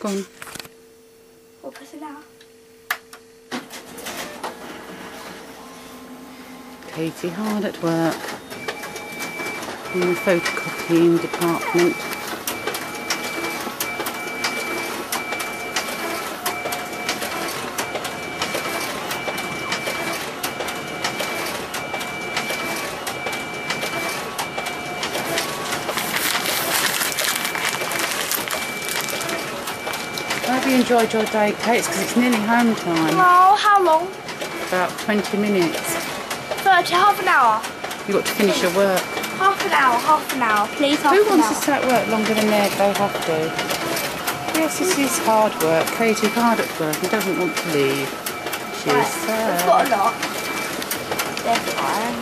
Go on. What was it now? Katie hard at work in the photocopying department. I hope you enjoyed your day, Kate, because it's nearly home time. Oh, how long? About 20 minutes. 30, half an hour. You've got to finish your work. Half an hour, half an hour. Please, half Who an wants hour. to stay at work longer than they, they have to? Yes, this is hard work. Katie hard at work and doesn't want to leave. She's Right, sad. I've got a lot. They're fine.